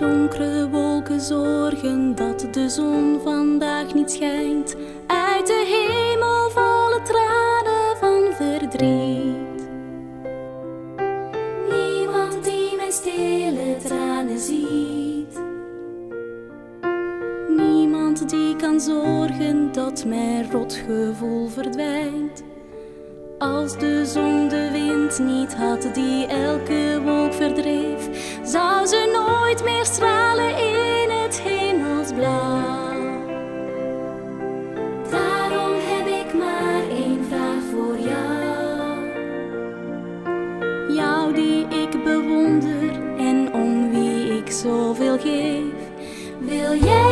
Donkere wolken zorgen dat de zon vandaag niet schijnt. Uit de hemel vallen tranen van verdriet. Niemand die mijn stille tranen ziet. Niemand die kan zorgen dat mijn rotgevoel verdwijnt. Als de zon de wind niet had die elke wolk verdreef, zou ik zoveel geef, wil jij.